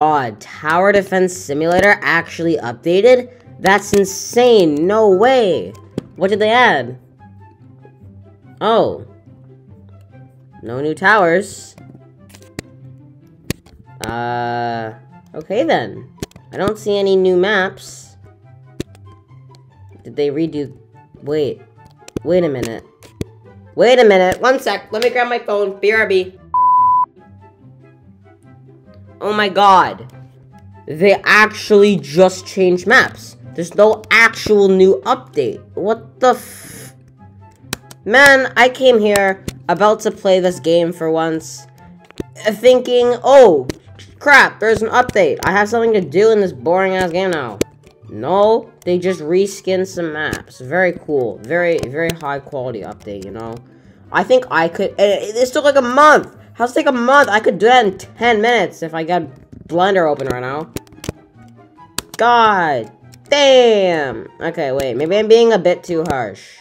God, Tower Defense Simulator actually updated? That's insane, no way! What did they add? Oh. No new towers. Uh, okay then. I don't see any new maps. Did they redo... Wait. Wait a minute. Wait a minute. One sec. Let me grab my phone. BRB. Oh my god. They actually just changed maps. There's no actual new update. What the f... Man, I came here about to play this game for once. Thinking, oh, crap, there's an update. I have something to do in this boring ass game now. No, they just reskin some maps. Very cool. Very, very high quality update, you know? I think I could... It, took like a month. How's it take a month? I could do that in 10 minutes if I got Blender open right now. God damn. Okay, wait. Maybe I'm being a bit too harsh.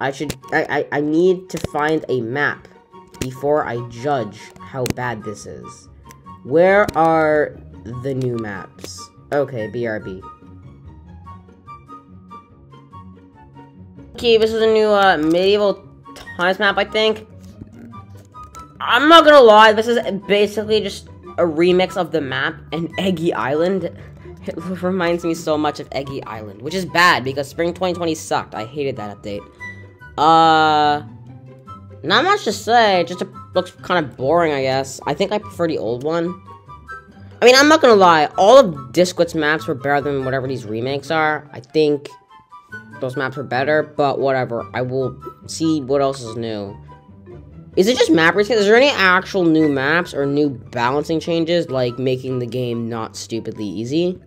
I should... I, I, I need to find a map before I judge how bad this is. Where are the new maps? Okay, BRB. Okay, this is a new uh, medieval times map, I think. I'm not gonna lie, this is basically just a remix of the map and Eggy Island. It reminds me so much of Eggy Island, which is bad because Spring 2020 sucked. I hated that update. Uh, not much to say. Just looks kind of boring, I guess. I think I prefer the old one. I mean, I'm not gonna lie. All of Disquit's maps were better than whatever these remakes are. I think those maps are better, but whatever. I will see what else is new. Is it just map reskin? Is there any actual new maps or new balancing changes, like making the game not stupidly easy?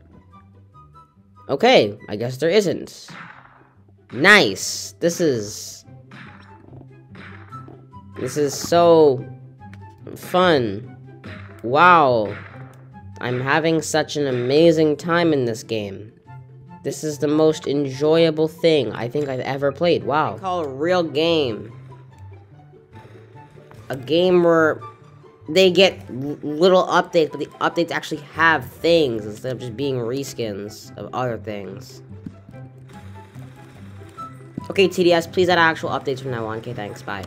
Okay, I guess there isn't. Nice. This is... This is so... fun. Wow. I'm having such an amazing time in this game. This is the most enjoyable thing I think I've ever played. Wow. call a real game. A game where they get little updates, but the updates actually have things instead of just being reskins of other things. Okay, TDS, please add actual updates from now on. Okay, thanks. Bye.